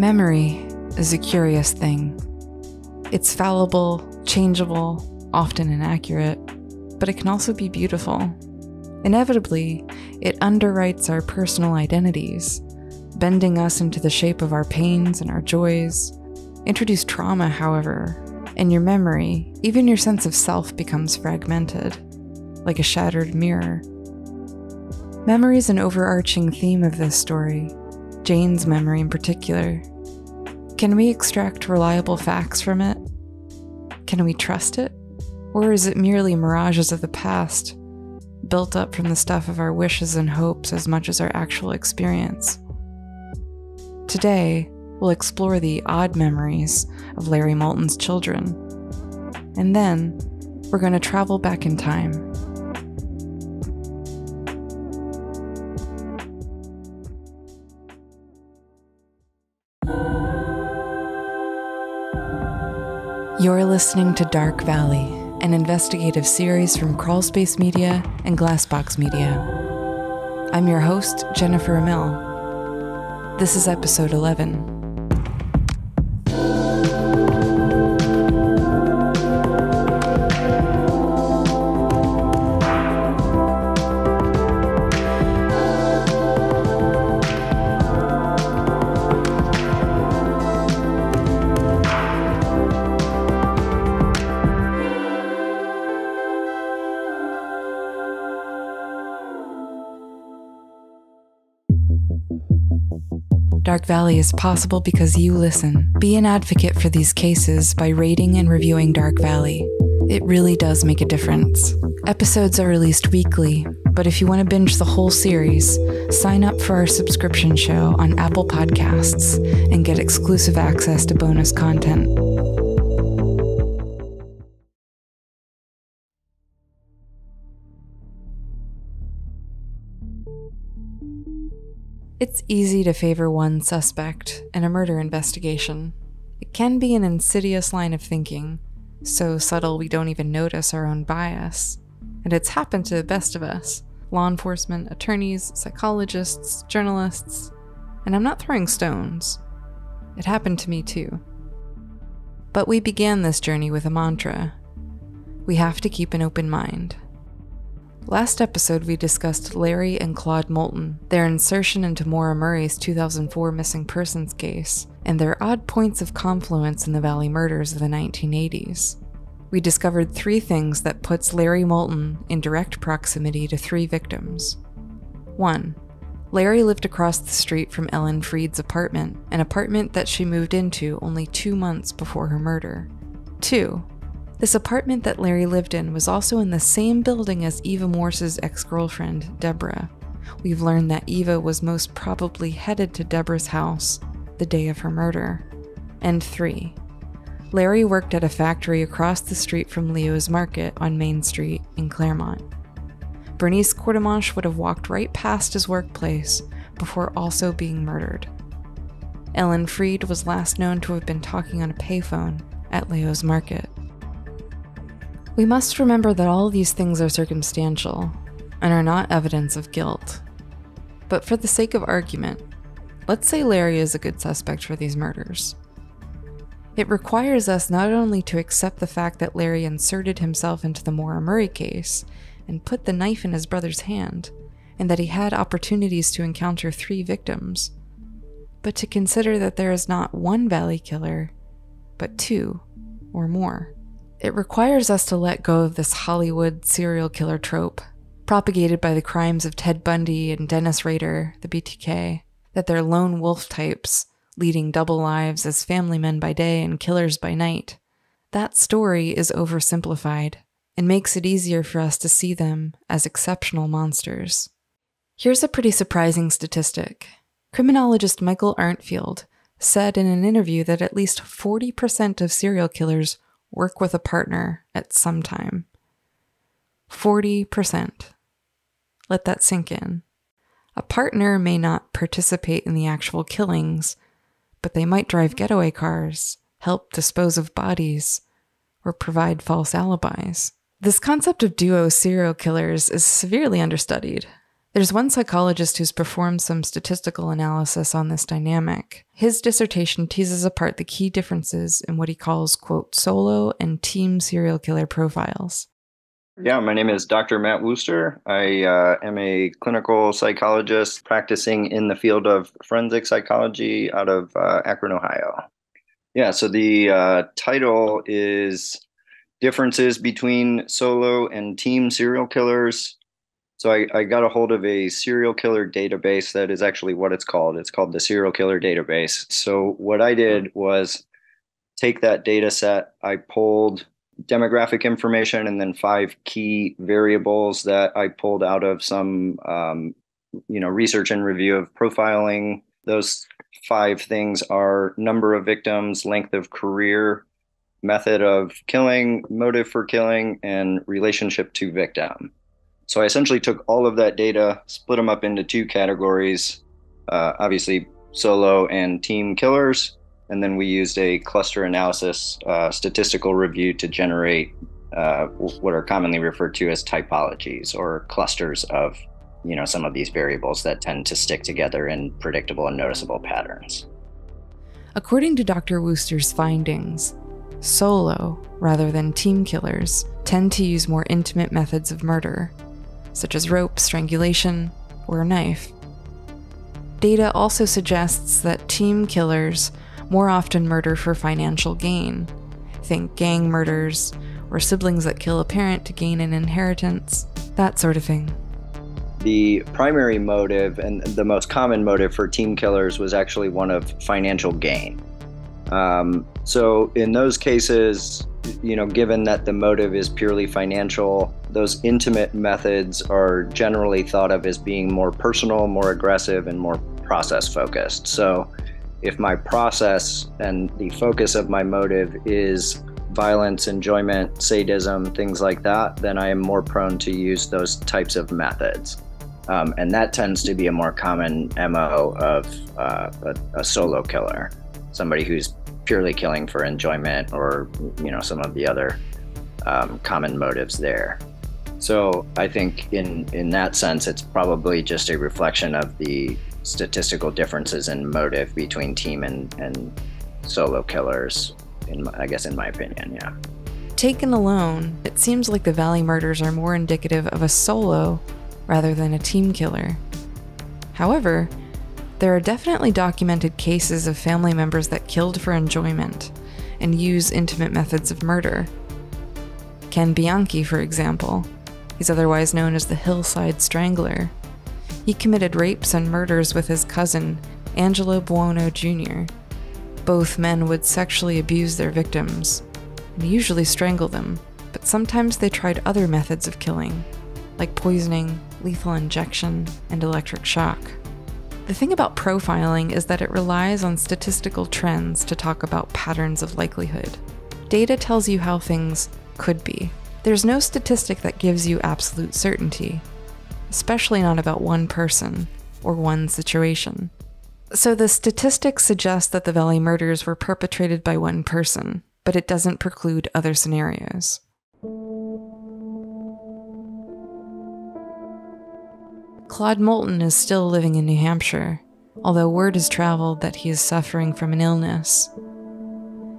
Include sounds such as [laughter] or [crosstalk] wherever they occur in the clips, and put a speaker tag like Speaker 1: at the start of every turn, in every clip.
Speaker 1: Memory is a curious thing. It's fallible, changeable, often inaccurate, but it can also be beautiful. Inevitably, it underwrites our personal identities, bending us into the shape of our pains and our joys. Introduce trauma, however, and your memory, even your sense of self, becomes fragmented, like a shattered mirror. Memory is an overarching theme of this story, Jane's memory in particular. Can we extract reliable facts from it? Can we trust it? Or is it merely mirages of the past, built up from the stuff of our wishes and hopes as much as our actual experience? Today, we'll explore the odd memories of Larry Moulton's children. And then, we're going to travel back in time. You're listening to Dark Valley, an investigative series from Crawlspace Media and Glassbox Media. I'm your host, Jennifer Amell. This is episode 11. Dark Valley is possible because you listen. Be an advocate for these cases by rating and reviewing Dark Valley. It really does make a difference. Episodes are released weekly, but if you want to binge the whole series, sign up for our subscription show on Apple Podcasts and get exclusive access to bonus content. It's easy to favor one suspect in a murder investigation. It can be an insidious line of thinking, so subtle we don't even notice our own bias. And it's happened to the best of us law enforcement, attorneys, psychologists, journalists. And I'm not throwing stones. It happened to me too. But we began this journey with a mantra we have to keep an open mind. Last episode, we discussed Larry and Claude Moulton, their insertion into Maura Murray's 2004 missing persons case, and their odd points of confluence in the Valley murders of the 1980s. We discovered three things that puts Larry Moulton in direct proximity to three victims. 1. Larry lived across the street from Ellen Freed's apartment, an apartment that she moved into only two months before her murder. 2. This apartment that Larry lived in was also in the same building as Eva Morse's ex girlfriend, Deborah. We've learned that Eva was most probably headed to Deborah's house the day of her murder. And three, Larry worked at a factory across the street from Leo's Market on Main Street in Claremont. Bernice Courtemanche would have walked right past his workplace before also being murdered. Ellen Freed was last known to have been talking on a payphone at Leo's Market. We must remember that all these things are circumstantial and are not evidence of guilt. But for the sake of argument, let's say Larry is a good suspect for these murders. It requires us not only to accept the fact that Larry inserted himself into the Murray case and put the knife in his brother's hand, and that he had opportunities to encounter three victims, but to consider that there is not one Valley killer, but two or more. It requires us to let go of this Hollywood serial killer trope, propagated by the crimes of Ted Bundy and Dennis Rader, the BTK, that they're lone wolf types, leading double lives as family men by day and killers by night. That story is oversimplified and makes it easier for us to see them as exceptional monsters. Here's a pretty surprising statistic. Criminologist Michael Arntfield said in an interview that at least 40% of serial killers work with a partner at some time. 40%. Let that sink in. A partner may not participate in the actual killings, but they might drive getaway cars, help dispose of bodies, or provide false alibis. This concept of duo serial killers is severely understudied. There's one psychologist who's performed some statistical analysis on this dynamic. His dissertation teases apart the key differences in what he calls, quote, solo and team serial killer profiles.
Speaker 2: Yeah, my name is Dr. Matt Woster. I uh, am a clinical psychologist practicing in the field of forensic psychology out of uh, Akron, Ohio. Yeah, so the uh, title is Differences Between Solo and Team Serial Killers so I, I got a hold of a serial killer database that is actually what it's called. It's called the serial killer database. So what I did was take that data set, I pulled demographic information and then five key variables that I pulled out of some um, you know research and review of profiling. Those five things are number of victims, length of career, method of killing, motive for killing, and relationship to victim. So I essentially took all of that data, split them up into two categories, uh, obviously solo and team killers, and then we used a cluster analysis uh, statistical review to generate uh, what are commonly referred to as typologies or clusters of you know some of these variables that tend to stick together in predictable and noticeable patterns.
Speaker 1: According to Dr. Woster's findings, solo rather than team killers tend to use more intimate methods of murder such as rope, strangulation, or a knife. Data also suggests that team killers more often murder for financial gain. Think gang murders, or siblings that kill a parent to gain an inheritance, that sort of thing.
Speaker 2: The primary motive and the most common motive for team killers was actually one of financial gain. Um, so, in those cases, you know, given that the motive is purely financial, those intimate methods are generally thought of as being more personal, more aggressive, and more process focused. So, if my process and the focus of my motive is violence, enjoyment, sadism, things like that, then I am more prone to use those types of methods. Um, and that tends to be a more common MO of uh, a, a solo killer, somebody who's purely killing for enjoyment or you know some of the other um, common motives there. So I think in in that sense, it's probably just a reflection of the statistical differences in motive between team and, and solo killers. In my, I guess, in my opinion, yeah.
Speaker 1: Taken alone, it seems like the Valley murders are more indicative of a solo rather than a team killer. However, there are definitely documented cases of family members that killed for enjoyment and use intimate methods of murder. Ken Bianchi, for example, he's otherwise known as the Hillside Strangler. He committed rapes and murders with his cousin, Angelo Buono Jr. Both men would sexually abuse their victims and usually strangle them, but sometimes they tried other methods of killing, like poisoning, lethal injection, and electric shock. The thing about profiling is that it relies on statistical trends to talk about patterns of likelihood. Data tells you how things could be. There's no statistic that gives you absolute certainty, especially not about one person or one situation. So the statistics suggest that the Valley murders were perpetrated by one person, but it doesn't preclude other scenarios. Claude Moulton is still living in New Hampshire, although word has traveled that he is suffering from an illness.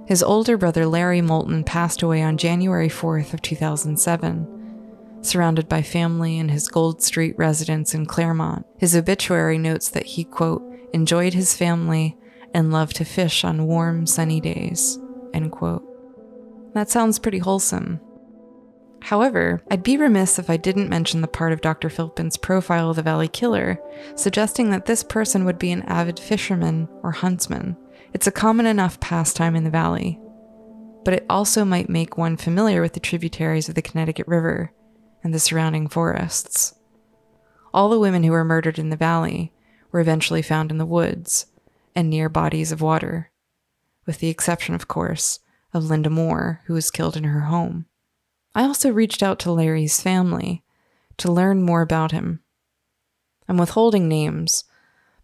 Speaker 1: His older brother Larry Moulton passed away on January 4th of 2007, surrounded by family in his Gold Street residence in Claremont. His obituary notes that he, quote, enjoyed his family and loved to fish on warm, sunny days, end quote. That sounds pretty wholesome, However, I'd be remiss if I didn't mention the part of Dr. Philpin's profile of the Valley Killer, suggesting that this person would be an avid fisherman or huntsman. It's a common enough pastime in the Valley. But it also might make one familiar with the tributaries of the Connecticut River and the surrounding forests. All the women who were murdered in the Valley were eventually found in the woods and near bodies of water, with the exception, of course, of Linda Moore, who was killed in her home. I also reached out to Larry's family to learn more about him. I'm withholding names,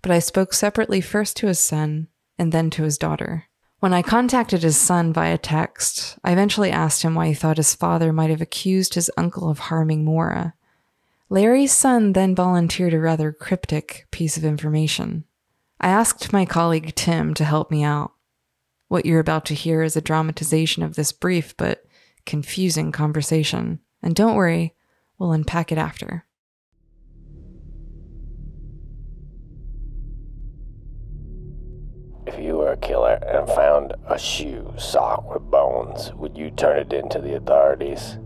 Speaker 1: but I spoke separately first to his son and then to his daughter. When I contacted his son via text, I eventually asked him why he thought his father might have accused his uncle of harming Maura. Larry's son then volunteered a rather cryptic piece of information. I asked my colleague Tim to help me out. What you're about to hear is a dramatization of this brief but confusing conversation. And don't worry, we'll unpack it after.
Speaker 3: If you were a killer and found a shoe sock with bones, would you turn it into the authorities?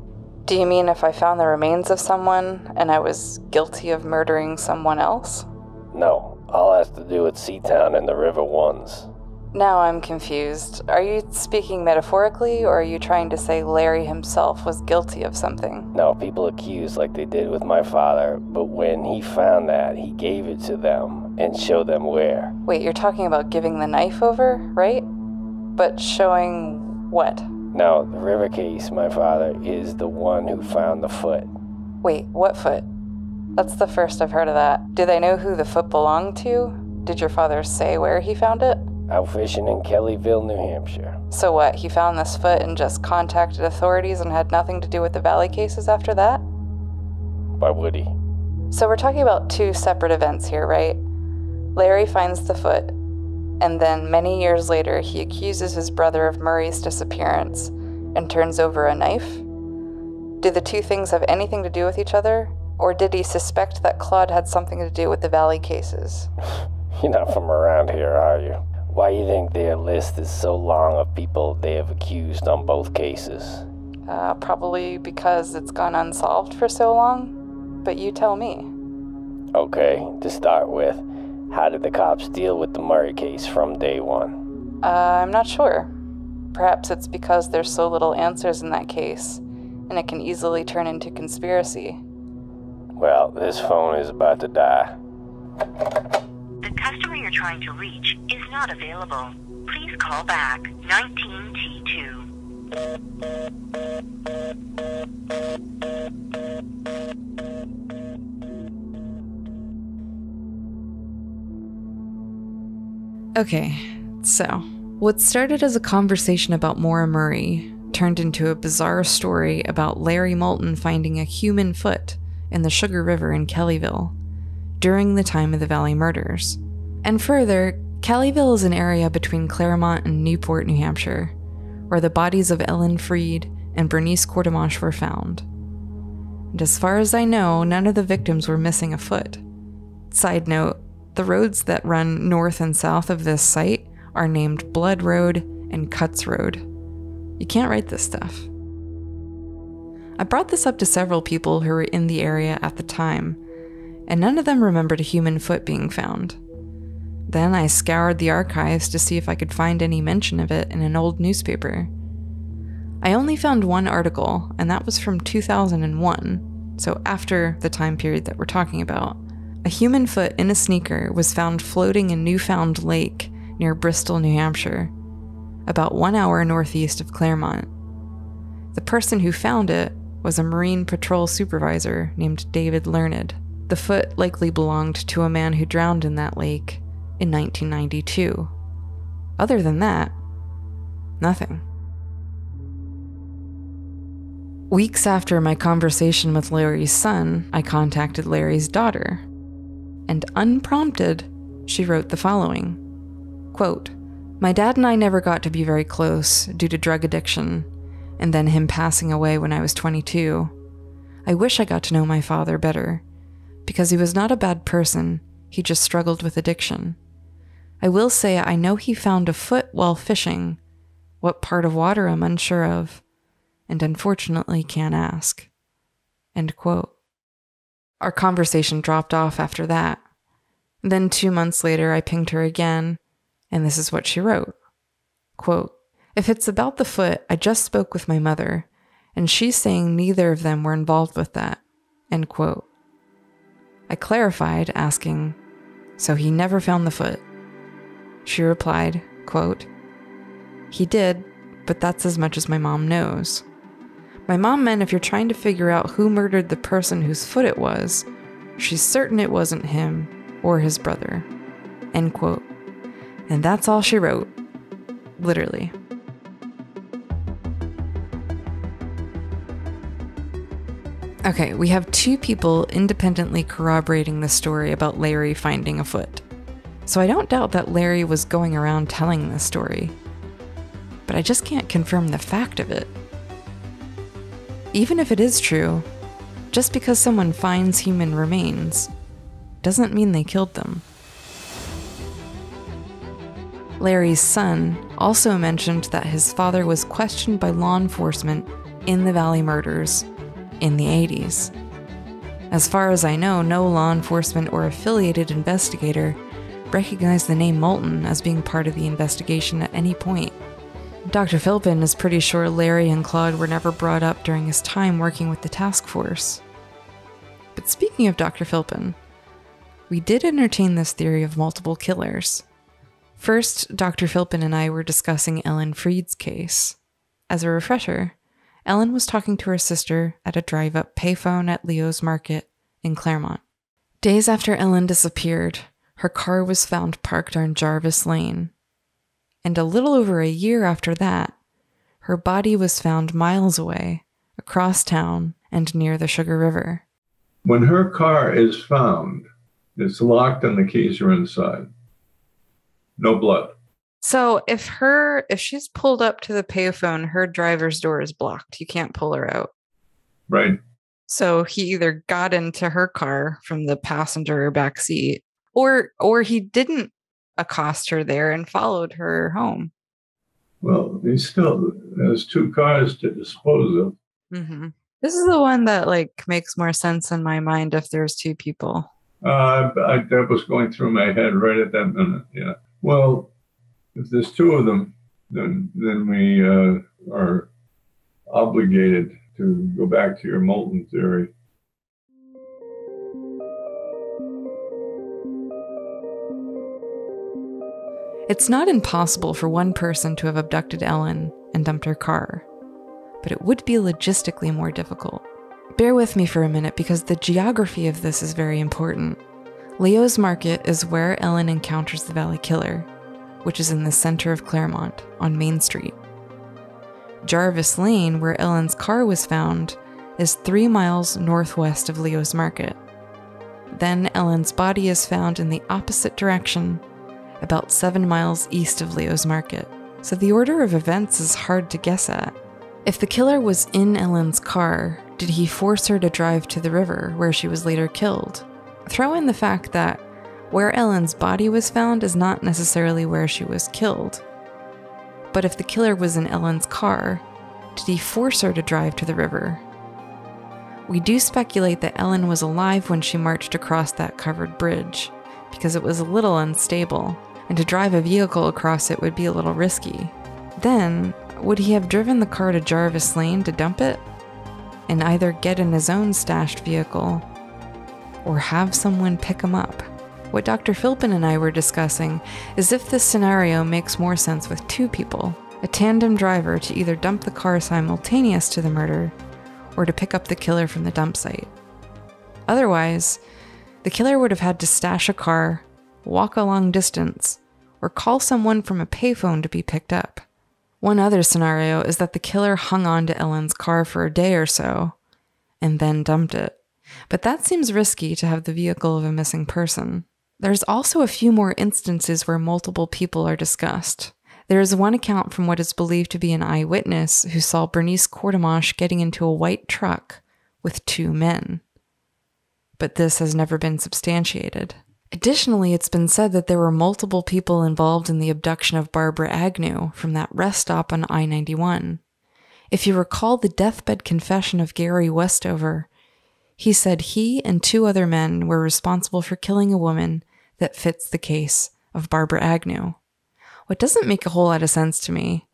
Speaker 1: Do you mean if I found the remains of someone and I was guilty of murdering someone else?
Speaker 3: No, all has to do with Seatown and the River Ones.
Speaker 1: Now I'm confused. Are you speaking metaphorically, or are you trying to say Larry himself was guilty of something?
Speaker 3: No, people accuse like they did with my father, but when he found that, he gave it to them and showed them where.
Speaker 1: Wait, you're talking about giving the knife over, right? But showing what?
Speaker 3: No, the river case, my father, is the one who found the foot.
Speaker 1: Wait, what foot? That's the first I've heard of that. Do they know who the foot belonged to? Did your father say where he found it?
Speaker 3: Out fishing in Kellyville, New Hampshire.
Speaker 1: So what, he found this foot and just contacted authorities and had nothing to do with the Valley cases after that?
Speaker 3: Why would he?
Speaker 1: So we're talking about two separate events here, right? Larry finds the foot, and then many years later, he accuses his brother of Murray's disappearance and turns over a knife? Do the two things have anything to do with each other? Or did he suspect that Claude had something to do with the Valley cases? [laughs]
Speaker 3: You're not from around here, are you? Why do you think their list is so long of people they have accused on both cases?
Speaker 1: Uh, probably because it's gone unsolved for so long. But you tell me.
Speaker 3: Okay, to start with, how did the cops deal with the Murray case from day one?
Speaker 1: Uh, I'm not sure. Perhaps it's because there's so little answers in that case, and it can easily turn into conspiracy.
Speaker 3: Well, this phone is about to die.
Speaker 4: The customer you're trying to reach is not available. Please call back 19T2.
Speaker 1: Okay, so what started as a conversation about Maura Murray turned into a bizarre story about Larry Moulton finding a human foot in the Sugar River in Kellyville during the time of the Valley murders. And further, Kellyville is an area between Claremont and Newport, New Hampshire, where the bodies of Ellen Freed and Bernice Courtemanche were found. And as far as I know, none of the victims were missing a foot. Side note, the roads that run north and south of this site are named Blood Road and Cuts Road. You can't write this stuff. I brought this up to several people who were in the area at the time, and none of them remembered a human foot being found. Then I scoured the archives to see if I could find any mention of it in an old newspaper. I only found one article, and that was from 2001, so after the time period that we're talking about. A human foot in a sneaker was found floating in Newfound Lake near Bristol, New Hampshire, about one hour northeast of Claremont. The person who found it was a Marine Patrol supervisor named David Learned. The foot likely belonged to a man who drowned in that lake in 1992. Other than that, nothing. Weeks after my conversation with Larry's son, I contacted Larry's daughter. And unprompted, she wrote the following Quote, My dad and I never got to be very close due to drug addiction, and then him passing away when I was 22. I wish I got to know my father better, because he was not a bad person, he just struggled with addiction. I will say I know he found a foot while fishing. What part of water I'm unsure of, and unfortunately can't ask. Our conversation dropped off after that. Then, two months later, I pinged her again, and this is what she wrote Quote, If it's about the foot, I just spoke with my mother, and she's saying neither of them were involved with that. End quote. I clarified, asking, So he never found the foot? She replied, quote, He did, but that's as much as my mom knows. My mom meant if you're trying to figure out who murdered the person whose foot it was, she's certain it wasn't him or his brother. End quote. And that's all she wrote. Literally. Okay, we have two people independently corroborating the story about Larry finding a foot. So I don't doubt that Larry was going around telling this story. But I just can't confirm the fact of it. Even if it is true, just because someone finds human remains doesn't mean they killed them. Larry's son also mentioned that his father was questioned by law enforcement in the Valley murders in the 80s. As far as I know, no law enforcement or affiliated investigator recognized the name Moulton as being part of the investigation at any point. Dr. Philpin is pretty sure Larry and Claude were never brought up during his time working with the task force. But speaking of Dr. Philpin, we did entertain this theory of multiple killers. First, Dr. Philpin and I were discussing Ellen Freed's case. As a refresher, Ellen was talking to her sister at a drive up payphone at Leo's Market in Claremont. Days after Ellen disappeared, her car was found parked on Jarvis Lane. And a little over a year after that, her body was found miles away, across town, and near the Sugar River.
Speaker 5: When her car is found, it's locked and the keys are inside. No blood.
Speaker 1: So if her if she's pulled up to the payphone, her driver's door is blocked. You can't pull her out.
Speaker 5: Right.
Speaker 1: So he either got into her car from the passenger back seat or or he didn't accost her there and followed her home.
Speaker 5: Well, he still has two cars to dispose of.
Speaker 1: Mm-hmm. This is the one that like makes more sense in my mind if there's two people.
Speaker 5: Uh, I, that was going through my head right at that minute. Yeah. Well, if there's two of them, then then we uh, are obligated to go back to your Moulton theory.
Speaker 1: It's not impossible for one person to have abducted Ellen and dumped her car, but it would be logistically more difficult. Bear with me for a minute because the geography of this is very important. Leo's Market is where Ellen encounters the Valley Killer, which is in the center of Claremont on Main Street. Jarvis Lane, where Ellen's car was found, is three miles northwest of Leo's Market. Then Ellen's body is found in the opposite direction, about seven miles east of Leo's Market. So the order of events is hard to guess at. If the killer was in Ellen's car, did he force her to drive to the river where she was later killed? Throw in the fact that where Ellen's body was found is not necessarily where she was killed. But if the killer was in Ellen's car, did he force her to drive to the river? We do speculate that Ellen was alive when she marched across that covered bridge, because it was a little unstable, and to drive a vehicle across it would be a little risky. Then, would he have driven the car to Jarvis Lane to dump it? And either get in his own stashed vehicle or have someone pick him up. What Dr. Philpin and I were discussing is if this scenario makes more sense with two people a tandem driver to either dump the car simultaneous to the murder or to pick up the killer from the dump site. Otherwise, the killer would have had to stash a car, walk a long distance, or call someone from a payphone to be picked up. One other scenario is that the killer hung on to Ellen's car for a day or so and then dumped it. But that seems risky to have the vehicle of a missing person. There's also a few more instances where multiple people are discussed. There is one account from what is believed to be an eyewitness who saw Bernice Courtemanche getting into a white truck with two men. But this has never been substantiated. Additionally, it's been said that there were multiple people involved in the abduction of Barbara Agnew from that rest stop on I 91. If you recall the deathbed confession of Gary Westover, he said he and two other men were responsible for killing a woman that fits the case of Barbara Agnew. What doesn't make a whole lot of sense to me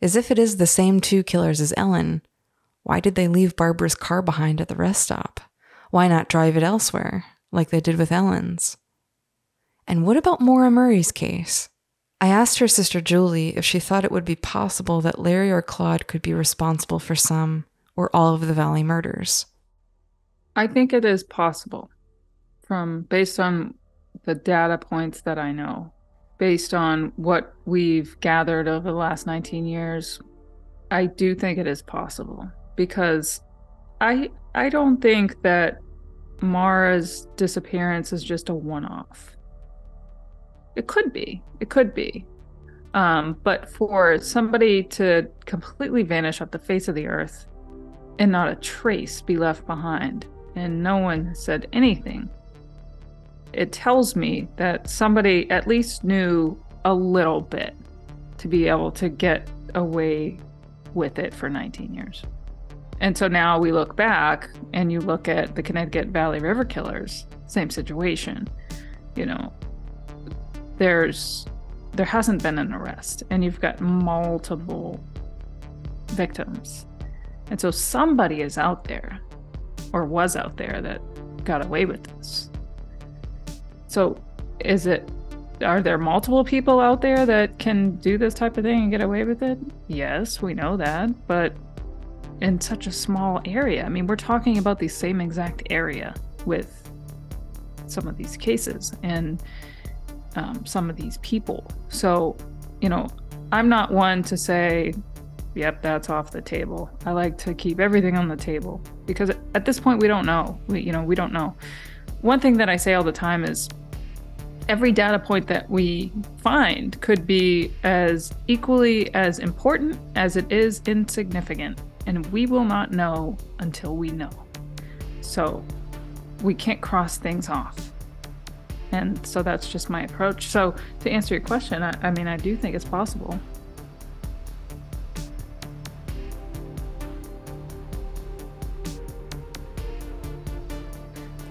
Speaker 1: is if it is the same two killers as Ellen, why did they leave Barbara's car behind at the rest stop? Why not drive it elsewhere, like they did with Ellen's? And what about Maura Murray's case? I asked her sister Julie if she thought it would be possible that Larry or Claude could be responsible for some or all of the Valley murders.
Speaker 6: I think it is possible from based on the data points that I know, based on what we've gathered over the last 19 years. I do think it is possible because I I don't think that Maura's disappearance is just a one-off. It could be. It could be. Um, but for somebody to completely vanish off the face of the earth and not a trace be left behind, and no one said anything, it tells me that somebody at least knew a little bit to be able to get away with it for 19 years. And so now we look back and you look at the Connecticut Valley River killers, same situation. You know, there's there hasn't been an arrest and you've got multiple victims. And so somebody is out there or was out there that got away with this. So is it are there multiple people out there that can do this type of thing and get away with it? Yes, we know that, but in such a small area. I mean, we're talking about the same exact area with some of these cases and um, some of these people. So, you know, I'm not one to say, yep, that's off the table. I like to keep everything on the table because at this point we don't know. We, you know, we don't know. One thing that I say all the time is every data point that we find could be as equally as important as it is insignificant, and we will not know until we know. So we can't cross things off. And so that's just my approach. So to answer your question, I, I mean, I do think it's possible.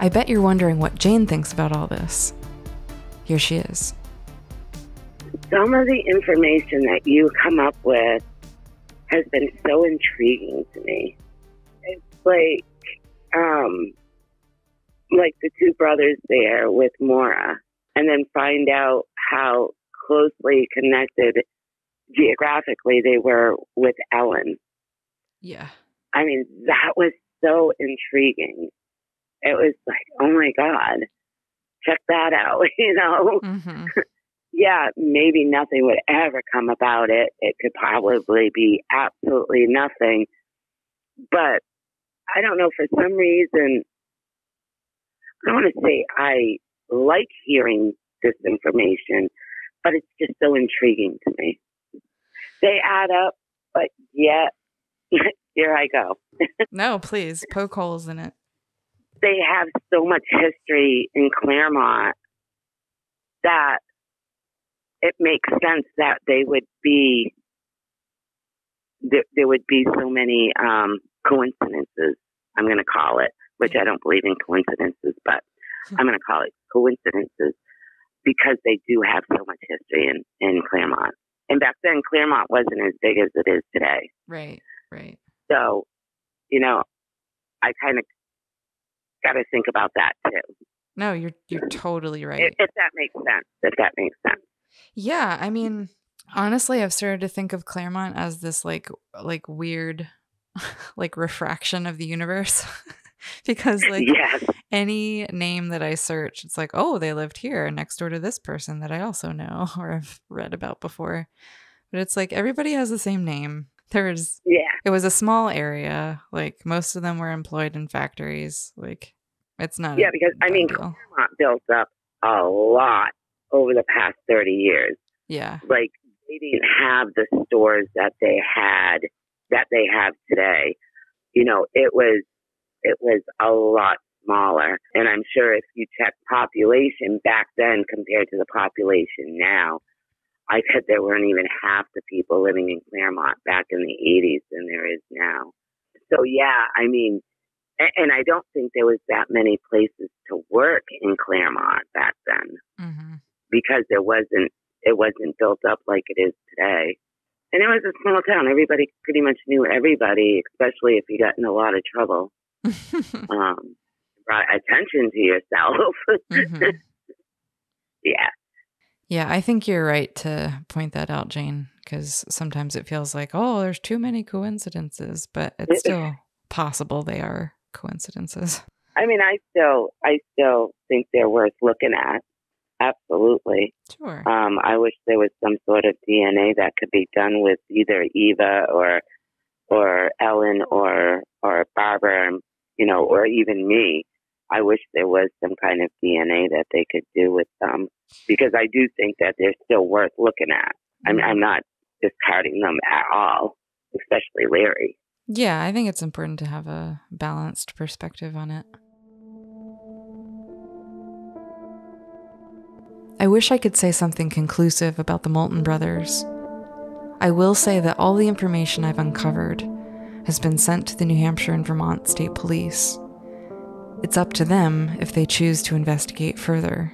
Speaker 1: I bet you're wondering what Jane thinks about all this. Here she is.
Speaker 7: Some of the information that you come up with has been so intriguing to me. It's like, um, like the two brothers there with Maura, and then find out how closely connected geographically they were with Ellen.
Speaker 1: Yeah.
Speaker 7: I mean, that was so intriguing. It was like, oh my God, check that out, [laughs] you know?
Speaker 1: Mm-hmm. [laughs]
Speaker 7: yeah, maybe nothing would ever come about it. It could probably be absolutely nothing. But I don't know, for some reason, I want to say I like hearing this information, but it's just so intriguing to me. They add up, but yet, [laughs] here I go.
Speaker 1: no, please, poke holes in it.
Speaker 7: They have so much history in Claremont that it makes sense that they would be there, there would be so many um, coincidences. I'm going to call it, which I don't believe in coincidences, but I'm going to call it coincidences because they do have so much history in in Claremont. And back then, Claremont wasn't as big as it is today.
Speaker 1: Right, right.
Speaker 7: So, you know, I kind of got to think about that too.
Speaker 1: No, you're you're totally right.
Speaker 7: If, if that makes sense. If that makes sense.
Speaker 1: Yeah, I mean, honestly, I've started to think of Claremont as this like like weird [laughs] like refraction of the universe. [laughs] because [laughs] like
Speaker 7: yes.
Speaker 1: any name that I search, it's like, oh, they lived here next door to this person that I also know or have read about before. But it's like everybody has the same name. There's
Speaker 7: yeah.
Speaker 1: It was a small area. Like most of them were employed in factories. Like it's not.
Speaker 7: Yeah, because I mean,
Speaker 1: deal.
Speaker 7: Claremont built up a lot over the past thirty years.
Speaker 1: Yeah.
Speaker 7: Like they didn't have the stores that they had that they have today. You know, it was it was a lot smaller. And I'm sure if you check population back then compared to the population now, I bet there weren't even half the people living in Claremont back in the 80s than there is now. So yeah, I mean, and I don't think there was that many places to work in Claremont back then
Speaker 1: mm-hmm.
Speaker 7: because there wasn't it wasn't built up like it is today. And it was a small town. Everybody pretty much knew everybody, especially if you got in a lot of trouble. [laughs] um, brought attention to yourself. [laughs]
Speaker 1: mm-hmm.
Speaker 7: Yeah.
Speaker 1: Yeah, I think you're right to point that out, Jane, because sometimes it feels like, oh, there's too many coincidences, but it's still possible they are coincidences.
Speaker 7: I mean, I still, I still think they're worth looking at. Absolutely.
Speaker 1: Sure.
Speaker 7: Um, I wish there was some sort of DNA that could be done with either Eva or or Ellen or or Barbara, you know, or even me. I wish there was some kind of DNA that they could do with them because I do think that they're still worth looking at. I'm, I'm not discarding them at all, especially Larry.
Speaker 1: Yeah, I think it's important to have a balanced perspective on it. I wish I could say something conclusive about the Moulton brothers. I will say that all the information I've uncovered has been sent to the New Hampshire and Vermont State Police. It's up to them if they choose to investigate further.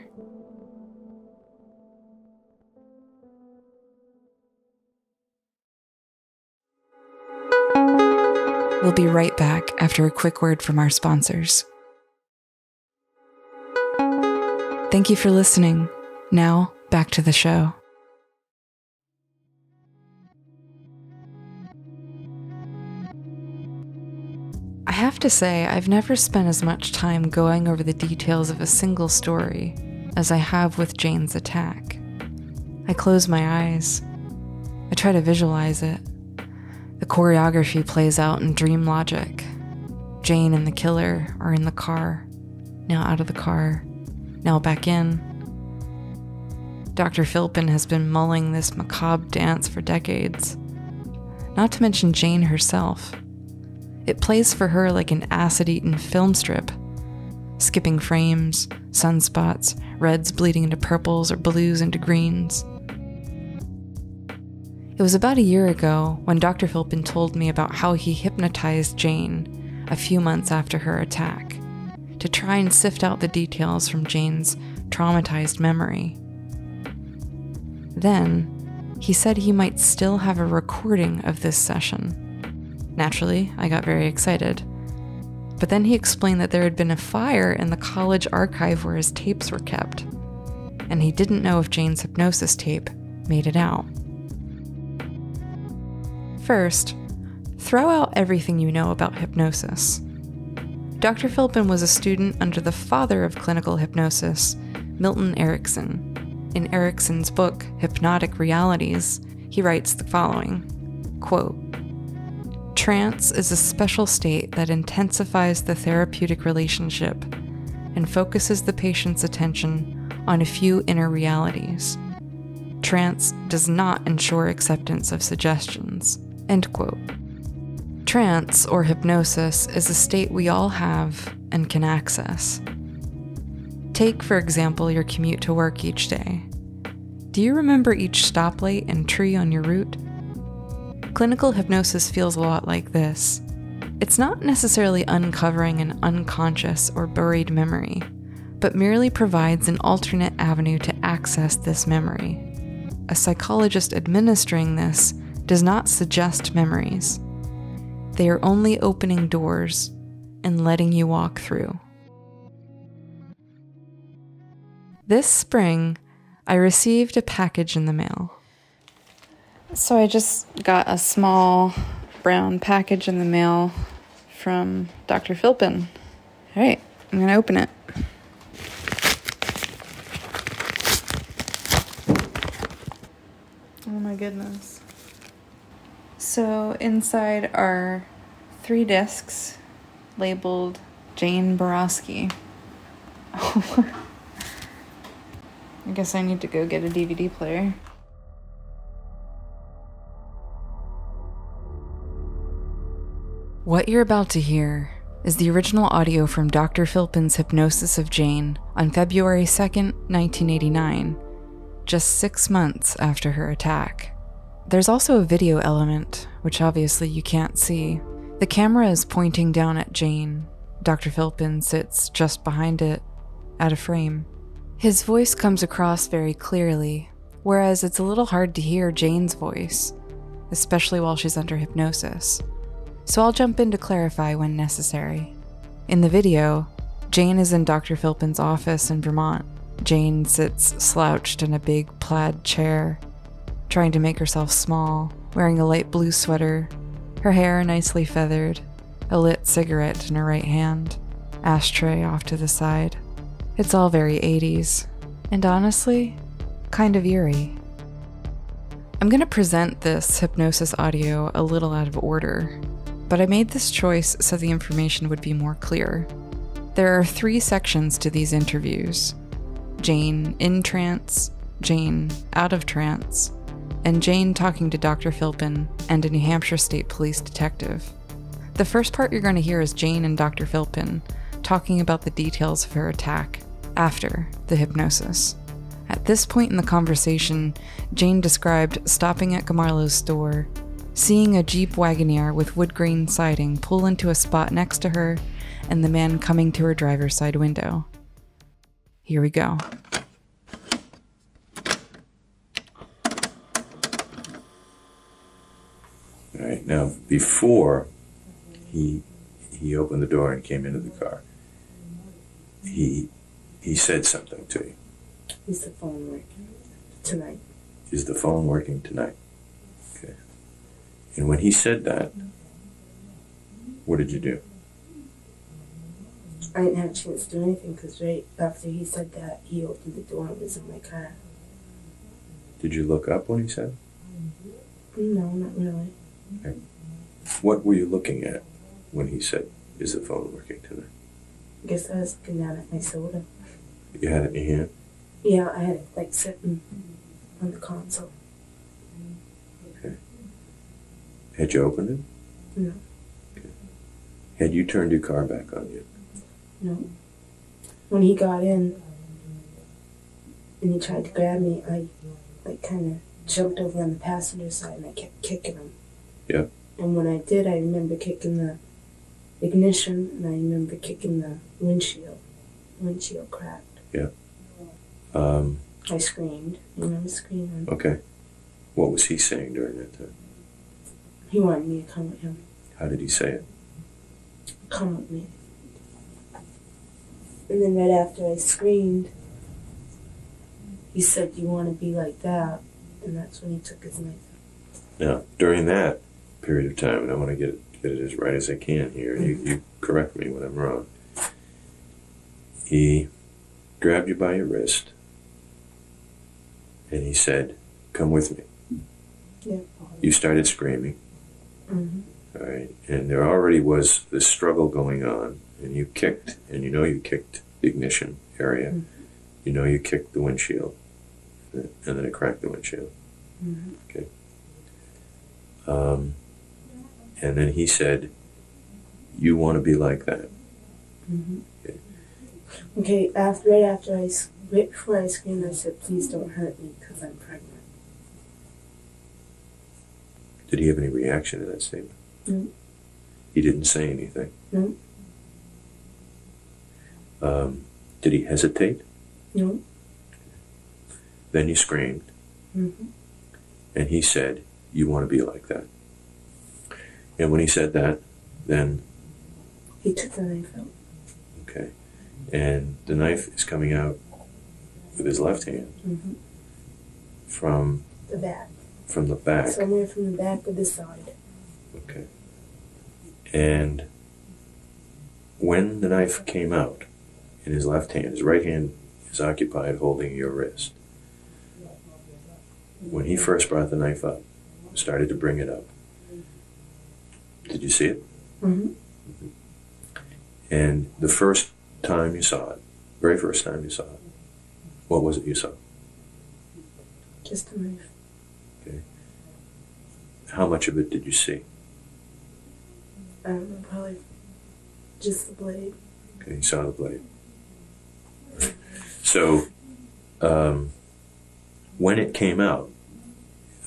Speaker 1: We'll be right back after a quick word from our sponsors. Thank you for listening. Now, back to the show. Have to say, I've never spent as much time going over the details of a single story as I have with Jane's attack. I close my eyes. I try to visualize it. The choreography plays out in dream logic. Jane and the killer are in the car, now out of the car, now back in. Dr. Philpin has been mulling this macabre dance for decades. Not to mention Jane herself. It plays for her like an acid eaten film strip, skipping frames, sunspots, reds bleeding into purples or blues into greens. It was about a year ago when Dr. Philpin told me about how he hypnotized Jane a few months after her attack to try and sift out the details from Jane's traumatized memory. Then, he said he might still have a recording of this session. Naturally, I got very excited. But then he explained that there had been a fire in the college archive where his tapes were kept, and he didn't know if Jane's hypnosis tape made it out. First, throw out everything you know about hypnosis. Dr. Philpin was a student under the father of clinical hypnosis, Milton Erickson. In Erickson's book, Hypnotic Realities, he writes the following quote, Trance is a special state that intensifies the therapeutic relationship and focuses the patient's attention on a few inner realities. Trance does not ensure acceptance of suggestions. End quote. Trance, or hypnosis, is a state we all have and can access. Take, for example, your commute to work each day. Do you remember each stoplight and tree on your route? Clinical hypnosis feels a lot like this. It's not necessarily uncovering an unconscious or buried memory, but merely provides an alternate avenue to access this memory. A psychologist administering this does not suggest memories. They are only opening doors and letting you walk through. This spring, I received a package in the mail. So I just got a small brown package in the mail from Dr. Philpin. All right, I'm going to open it. Oh my goodness. So inside are three discs labeled Jane Boroski. [laughs] I guess I need to go get a DVD player. What you're about to hear is the original audio from Dr. Philpin's hypnosis of Jane on February 2nd, 1989, just six months after her attack. There's also a video element, which obviously you can't see. The camera is pointing down at Jane. Dr. Philpin sits just behind it, at a frame. His voice comes across very clearly, whereas it's a little hard to hear Jane's voice, especially while she's under hypnosis so I'll jump in to clarify when necessary. In the video, Jane is in Dr. Philpin's office in Vermont. Jane sits slouched in a big plaid chair, trying to make herself small, wearing a light blue sweater, her hair nicely feathered, a lit cigarette in her right hand, ashtray off to the side. It's all very 80s, and honestly, kind of eerie. I'm going to present this hypnosis audio a little out of order, but I made this choice so the information would be more clear. There are three sections to these interviews Jane in trance, Jane out of trance, and Jane talking to Dr. Philpin and a New Hampshire State Police detective. The first part you're going to hear is Jane and Dr. Philpin talking about the details of her attack after the hypnosis. At this point in the conversation, Jane described stopping at Gamarlo's store, seeing a Jeep Wagoneer with wood grain siding pull into a spot next to her, and the man coming to her driver's side window. Here we go.
Speaker 8: All right. Now, before he he opened the door and came into the car, he he said something to you.
Speaker 9: Is the phone working tonight?
Speaker 8: Is the phone working tonight? And when he said that, what did you do?
Speaker 9: I didn't have a chance to do anything because right after he said that, he opened the door and was in my car.
Speaker 8: Did you look up when he said?
Speaker 9: No, not really.
Speaker 8: Okay. What were you looking at when he said, "Is the phone working tonight"?
Speaker 9: I guess I was looking down at my soda.
Speaker 8: You had it in your hand.
Speaker 9: Yeah, I had it like sitting on the console.
Speaker 8: Had you opened it?
Speaker 9: No,
Speaker 8: Had you turned your car back on yet?
Speaker 9: no. When he got in and he tried to grab me, I like kind of jumped over on the passenger side and I kept kicking him.
Speaker 8: Yeah.
Speaker 9: And when I did, I remember kicking the ignition and I remember kicking the windshield. Windshield cracked.
Speaker 8: Um,
Speaker 9: I screamed. You remember screaming?
Speaker 8: okay. What was he saying during that time?
Speaker 9: He wanted me to come with him.
Speaker 8: How did he say it?
Speaker 9: Come with me. And then right after I screamed, he said, You want to be like that? And that's when he took his knife.
Speaker 8: Now, during that period of time, and I want to get it, get it as right as I can here, you, you correct me when I'm wrong. He grabbed you by your wrist and he said, Come with me.
Speaker 9: Yeah.
Speaker 8: You started screaming,
Speaker 9: hmm
Speaker 8: all right, and there already was this struggle going on, and you kicked, and you know you kicked the ignition area,
Speaker 9: Mhm.
Speaker 8: you know you kicked the windshield, and then it cracked the windshield.
Speaker 9: hmm
Speaker 8: Um, and then he said, You want to be like that.
Speaker 9: hmm Okay, after, right after I, right before I screamed, I said, Please don't hurt me because I'm pregnant.
Speaker 8: Did he have any reaction to that statement?
Speaker 9: No.
Speaker 8: He didn't say anything.
Speaker 9: No.
Speaker 8: Um, did he hesitate?
Speaker 9: No.
Speaker 8: Then he screamed,
Speaker 9: hmm
Speaker 8: and he said, You want to be like that. And when he said that, then,
Speaker 9: He took the knife out.
Speaker 8: okay. And the knife is coming out with his left hand
Speaker 9: hmm
Speaker 8: from
Speaker 9: The back.
Speaker 8: From the back.
Speaker 9: Somewhere from the back of the side.
Speaker 8: Okay. And when the knife came out in his left hand, his right hand is occupied holding your wrist. When he first brought the knife up, started to bring it up, did you see it?
Speaker 9: Mm-hmm.
Speaker 8: And the first time you saw it, very first time you saw it, what was it you saw?
Speaker 9: Just a knife.
Speaker 8: How much of it did you see?
Speaker 9: I don't know, probably just the blade.
Speaker 8: Okay, you saw the blade. So, um, when it came out,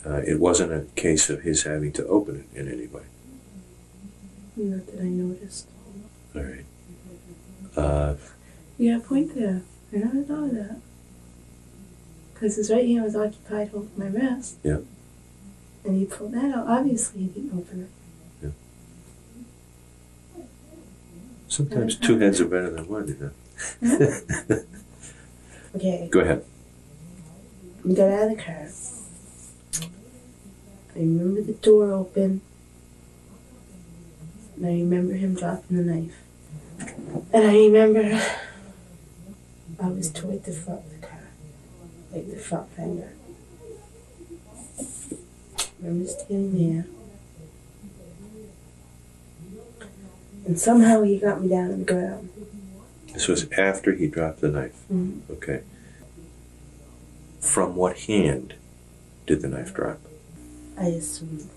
Speaker 8: uh, it wasn't a case of his having to open it in any way.
Speaker 9: Not that I noticed.
Speaker 8: All right. Uh,
Speaker 9: You got a point there. I never thought of that. Because his right hand was occupied holding my wrist.
Speaker 8: Yeah.
Speaker 9: And he pulled that out. Obviously, he didn't open it.
Speaker 8: sometimes two heads are better than one, you know. [laughs]
Speaker 9: Okay,
Speaker 8: Go ahead.
Speaker 9: we got out of the car. I remember the door open. And I remember him dropping the knife. And I remember I was toward the front of the car. Like the front fender. Remember standing there. And somehow he got me down on the ground.
Speaker 8: This was after he dropped the knife.
Speaker 9: Mhm.
Speaker 8: Okay. From what hand did the knife drop?
Speaker 9: I assumed.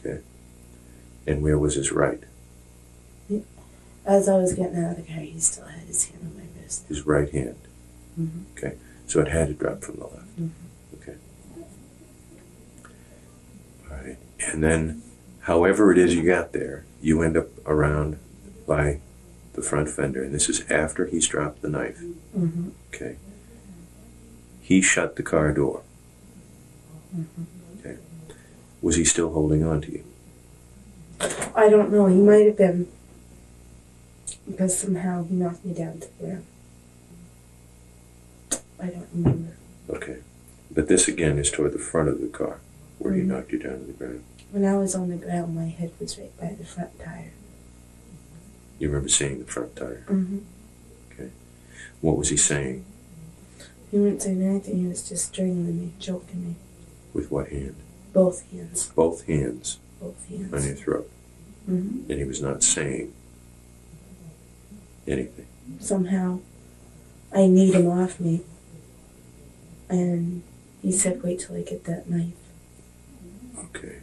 Speaker 8: Okay. And where was his right?
Speaker 9: As I was getting out of the car, he still had his hand on my wrist.
Speaker 8: His right hand.
Speaker 9: Mhm.
Speaker 8: Okay. So it had to drop from the left.
Speaker 9: Mhm.
Speaker 8: Okay. All right. And then, however it is you got there, you end up around by the front fender, and this is after he's dropped the knife.
Speaker 9: Mm-hmm.
Speaker 8: Okay. He shut the car door.
Speaker 9: Mhm.
Speaker 8: Okay. Was he still holding on to you?
Speaker 9: I don't know. He might have been because somehow he knocked me down to the ground. I don't remember.
Speaker 8: Okay. But this again is toward the front of the car where he
Speaker 9: Mhm.
Speaker 8: knocked you down to the ground.
Speaker 9: When I was on the ground, my head was right by the front tire.
Speaker 8: You remember seeing the front tire.
Speaker 9: Mm-hmm. Okay.
Speaker 8: What was he saying?
Speaker 9: He wasn't saying anything. He was just strangling me, choking me.
Speaker 8: With what hand?
Speaker 9: Both hands.
Speaker 8: Both hands
Speaker 9: Both hands.
Speaker 8: on your throat.
Speaker 9: Mm-hmm.
Speaker 8: And he was not saying anything.
Speaker 9: Somehow, I need him off me. And he said, wait till I get that knife.
Speaker 8: Okay.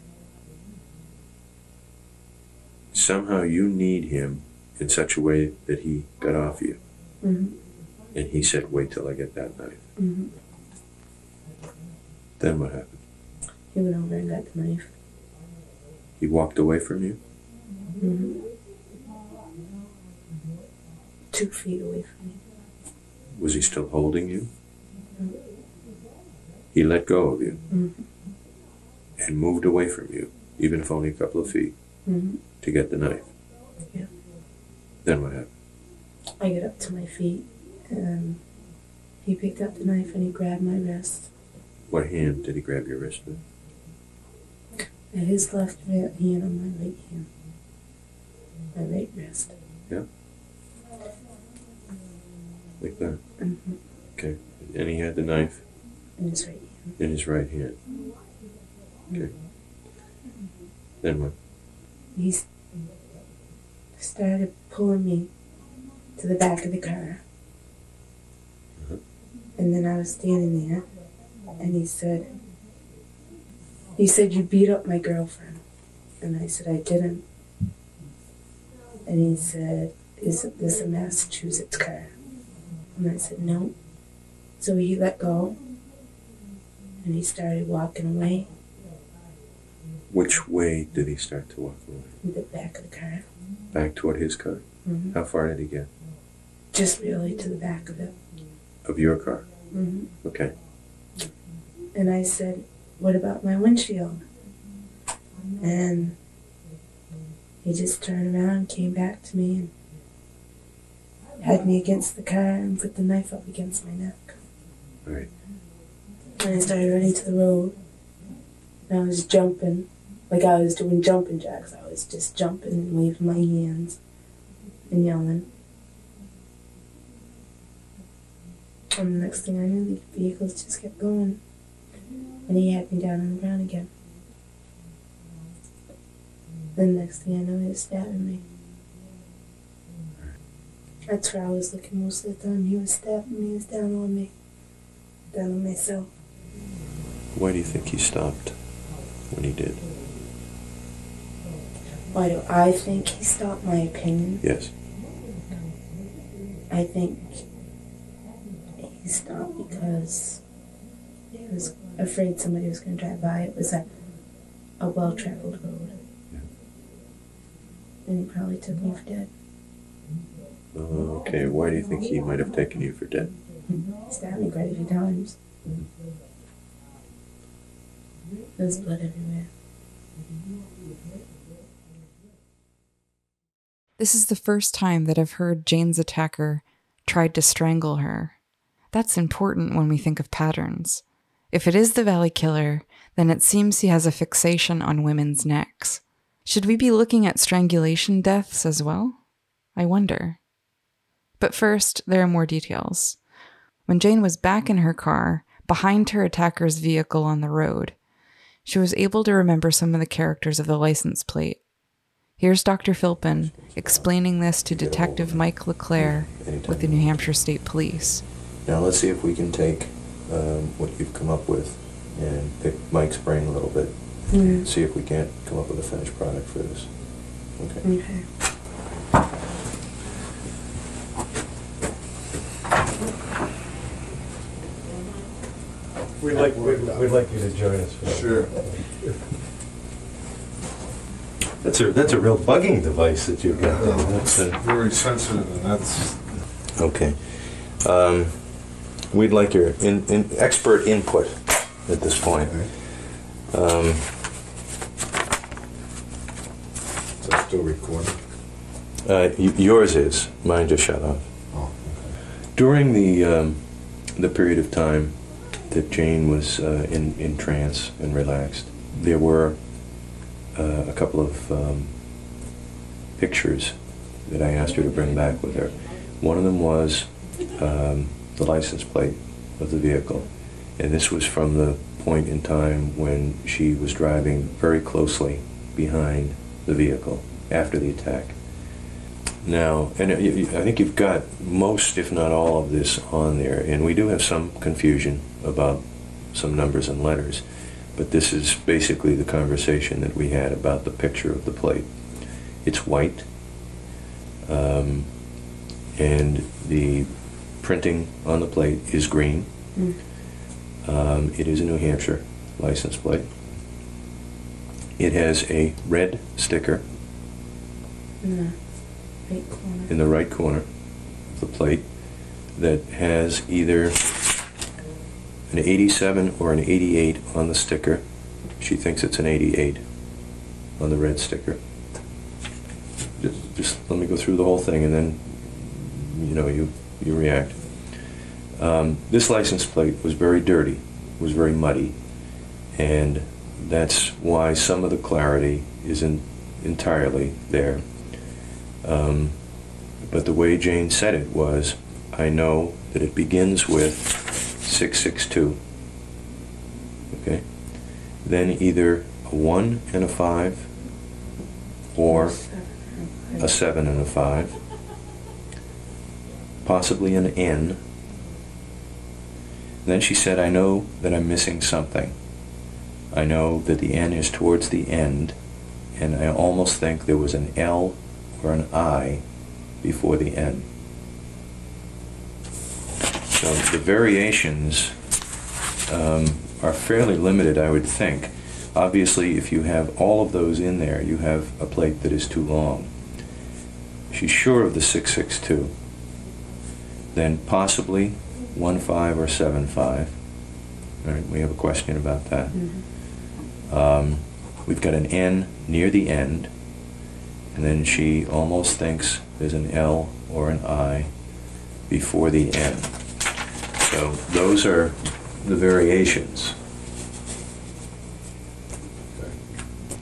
Speaker 8: Somehow you need him in such a way that he got off you.
Speaker 9: Mm-hmm.
Speaker 8: And he said, wait till I get that knife.
Speaker 9: Mm-hmm.
Speaker 8: Then what happened?
Speaker 9: He went over and got the knife.
Speaker 8: He walked away from you?
Speaker 9: Mm-hmm. Two feet away from me.
Speaker 8: Was he still holding you? He let go of you
Speaker 9: Mm-hmm.
Speaker 8: And moved away from you, even if only a couple of feet,
Speaker 9: Mm-hmm.
Speaker 8: to get the knife.
Speaker 9: Yeah.
Speaker 8: Then what happened?
Speaker 9: I get up to my feet, and he picked up the knife and he grabbed my wrist.
Speaker 8: What hand did he grab your wrist with?
Speaker 9: His left hand on my right hand. My right wrist. Yeah.
Speaker 8: Like that.
Speaker 9: Mm-hmm.
Speaker 8: Okay. And he had the knife
Speaker 9: And his right hand.
Speaker 8: in his right hand. Okay. Then what?
Speaker 9: He started pulling me to the back of the car.
Speaker 8: Uh-huh.
Speaker 9: And then I was standing there, and he said, he said, you beat up my girlfriend. And I said, I didn't. And he said, is this a Massachusetts car? And I said, no. So he let go, and he started walking away
Speaker 8: Which way did he start to walk away?
Speaker 9: the back of the car.
Speaker 8: Back toward his car?
Speaker 9: hmm
Speaker 8: How far did he get?
Speaker 9: Just really to the back of it.
Speaker 8: Of your car?
Speaker 9: hmm
Speaker 8: Okay.
Speaker 9: And I said, What about my windshield? And he just turned around, came back to me, and had me against the car and put the knife up against my neck.
Speaker 8: All right.
Speaker 9: And I started running to the road. And I was jumping, like I was doing jumping jacks. I was just jumping and waving my hands and yelling. And the next thing I knew, the vehicles just kept going. And he had me down on the ground again. The next thing I know, he was stabbing me. That's where I was looking most of the time. He was stabbing me, he was down on me, down on myself.
Speaker 8: Why do you think he stopped when he did?
Speaker 9: Why do I think he stopped my opinion?
Speaker 8: Yes.
Speaker 9: I think he stopped because he was afraid somebody was going to drive by. It was a, a well traveled road.
Speaker 8: Yeah.
Speaker 9: And he probably took me for dead.
Speaker 8: Uh, okay. Why do you think he might have taken you for dead?
Speaker 9: He stabbed me quite a few times. There was blood everywhere.
Speaker 1: This is the first time that I've heard Jane's attacker tried to strangle her. That's important when we think of patterns. If it is the Valley Killer, then it seems he has a fixation on women's necks. Should we be looking at strangulation deaths as well? I wonder. But first, there are more details. When Jane was back in her car, behind her attacker's vehicle on the road, she was able to remember some of the characters of the license plate. Here's Dr. Philpin explaining this to Detective Mike LeClaire with the New Hampshire State Police.
Speaker 8: Now let's see if we can take um, what you've come up with and pick Mike's brain a little bit.
Speaker 9: Yeah.
Speaker 8: See if we can't come up with a finished product for this. Okay.
Speaker 9: Okay.
Speaker 10: We'd like, we'd, we'd like you to join us. for.
Speaker 5: Sure.
Speaker 10: That's a, that's a real bugging device that you've got. there. That's a-
Speaker 5: very sensitive, and that's,
Speaker 8: Okay. Um, we'd like your in, in, expert input at this point. Um,
Speaker 5: is that still recording?
Speaker 8: uh, y- yours is. Mine just shut off.
Speaker 5: Oh,
Speaker 8: During the um, the period of time that Jane was uh, in in trance and relaxed, there were uh, a couple of um, pictures that I asked her to bring back with her. One of them was um, the license plate of the vehicle, and this was from the point in time when she was driving very closely behind the vehicle after the attack. Now, and I think you've got most, if not all, of this on there, and we do have some confusion about some numbers and letters, but this is basically the conversation that we had about the picture of the plate. It's white, um, and the printing on the plate is green.
Speaker 9: Mm.
Speaker 8: Um, it is a New Hampshire license plate. It has a red sticker
Speaker 9: In the right corner.
Speaker 8: in the right corner of the plate that has either an 87 or an 88 on the sticker. She thinks it's an 88 on the red sticker. Just, just let me go through the whole thing and then, you know, you, you react. Um, this license plate was very dirty, was very muddy, and that's why some of the clarity isn't entirely there. Um, but the way Jane said it was, I know that it begins with 662. Okay? Then either a 1 and a 5 or a 7 and a 5. Possibly an N. Then she said, I know that I'm missing something. I know that the N is towards the end, and I almost think there was an L or an I before the N. So the variations um, are fairly limited, I would think. Obviously, if you have all of those in there, you have a plate that is too long. She's sure of the 662. Then possibly 1 5 or 7 5. All right, we have a question about that. Um, we've got an N near the end, and then she almost thinks there's an L or an I before the N. So those are the variations.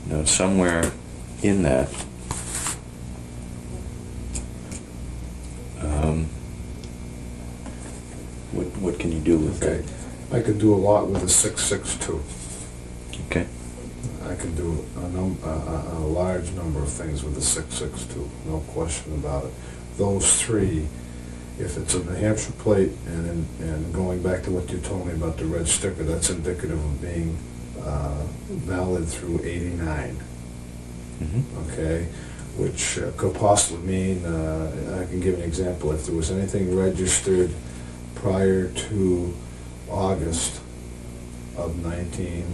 Speaker 8: Now, somewhere in that, um, what, what can you do with
Speaker 11: Okay. I could do a lot with a six-six-two.
Speaker 8: Okay.
Speaker 11: I can do a num, a, a, a large number of things with a six-six-two, no question about it. Those three, if it's a New Hampshire plate, and, in- and going back to what you told me about the red sticker, that's indicative of being, uh, valid through eighty-nine.
Speaker 8: Mm-hmm.
Speaker 11: okay, which uh, could possibly mean, uh, I can give an example, if there was anything registered prior to August of nineteen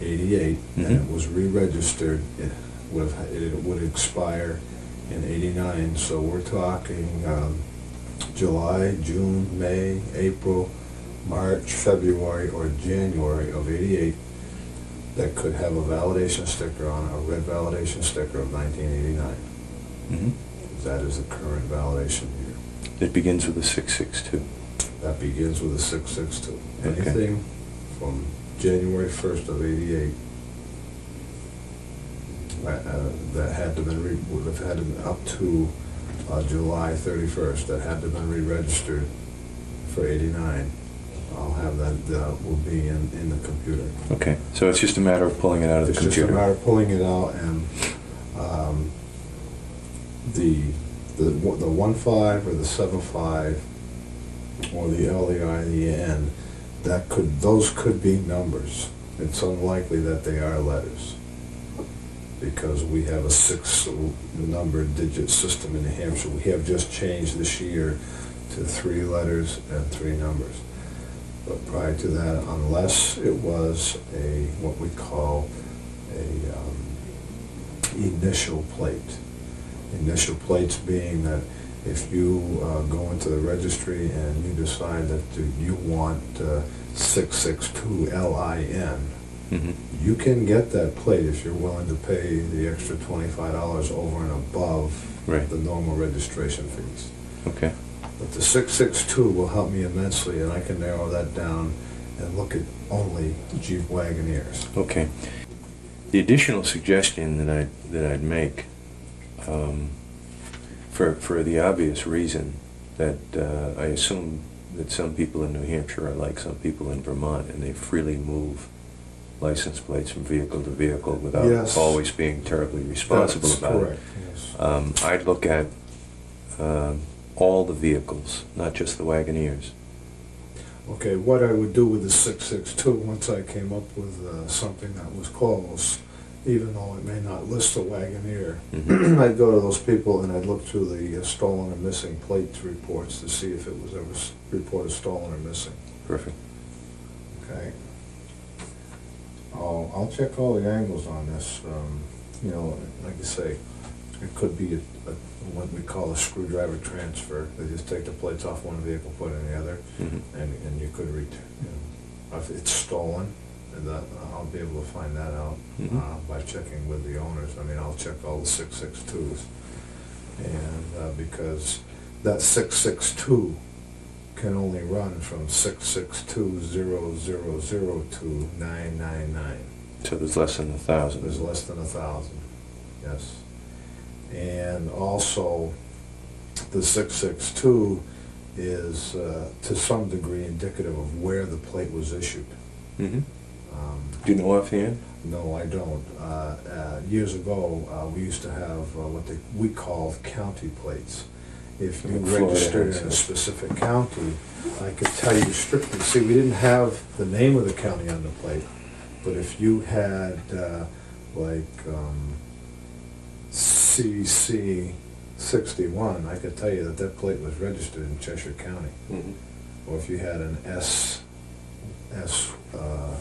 Speaker 11: eighty-eight, and it
Speaker 8: Mhm.
Speaker 11: was re-registered, it would, it would expire in eighty-nine, so we're talking, um, July, June, May, April, March, February, or January of eighty-eight that could have a validation sticker on it, a red validation sticker of nineteen eighty-nine.
Speaker 8: Mm-hmm.
Speaker 11: That is the current validation year.
Speaker 8: It begins with a 662.
Speaker 11: That begins with a six-six-two.
Speaker 8: Okay.
Speaker 11: Anything from January first of eighty-eight uh, uh, that had to been, re- would have had to been up to uh, July thirty-first, that had to been re-registered for eighty-nine, I'll have that, that will be in, in the computer.
Speaker 8: Okay, so it's just a matter of pulling it out of the
Speaker 11: It's just a
Speaker 8: computer.
Speaker 11: matter of pulling it out and, um, the, the, one- the one five or the seven five, or the L, the I, the N, that could, those could be numbers. It's unlikely that they are letters. Because we have a six number digit system in New Hampshire. We have just changed this year to three letters and three numbers. But prior to that, unless it was a, what we call a um, initial plate. Initial plates being that if you uh, go into the registry and you decide that you want uh, 662 LIN,
Speaker 8: Mhm.
Speaker 11: you can get that plate if you're willing to pay the extra $25 over and above
Speaker 8: Right.
Speaker 11: the normal registration fees.
Speaker 8: Okay,
Speaker 11: But the 662 will help me immensely, and I can narrow that down and look at only Jeep Wagoneers.
Speaker 8: okay. The additional suggestion that I, that I'd make, um, for, for the obvious reason that uh, I assume that some people in New Hampshire are like some people in Vermont, and they freely move license plates from vehicle to vehicle without
Speaker 11: Yes.
Speaker 8: always being terribly responsible
Speaker 11: That's
Speaker 8: about it.
Speaker 11: correct, yes.
Speaker 8: Um, I'd look at um, all the vehicles, not just the Wagoneers.
Speaker 11: Okay, what I would do with the 662, once I came up with uh, something that was close, even though it may not list a Wagoneer,
Speaker 8: Mhm. [clears throat]
Speaker 11: I'd go to those people and I'd look through the uh, stolen or missing plates reports to see if it was ever s- reported stolen or missing.
Speaker 8: Perfect.
Speaker 11: Okay. I'll, I'll check all the angles on this. Um, you know, like you say, it could be a, a, what we call a screwdriver transfer. They just take the plates off one vehicle, put it in the other,
Speaker 8: Mhm.
Speaker 11: and, and you could return. You know, if it's stolen, and that I'll be able to find that out
Speaker 8: Mhm.
Speaker 11: uh, by checking with the owners. I mean, I'll check all the six six twos, and uh, because that six six two can only run from six six two zero zero zero to nine nine nine.
Speaker 8: So there's less than a thousand.
Speaker 11: There's less than a thousand, yes. And also, the six six two is uh, to some degree indicative of where the plate was issued.
Speaker 8: hmm
Speaker 11: Um,
Speaker 8: Do you know offhand?
Speaker 11: no, I don't. Uh, uh, years ago, uh, we used to have uh, what they, we called county plates. If you
Speaker 8: Florida
Speaker 11: registered
Speaker 8: has
Speaker 11: in a specific county, I could tell you strictly, see, we didn't have the name of the county on the plate, but if you had, uh, like, um, CC sixty-one, I could tell you that that plate was registered in Cheshire County.
Speaker 8: Mhm.
Speaker 11: Or if you had an S, S, uh,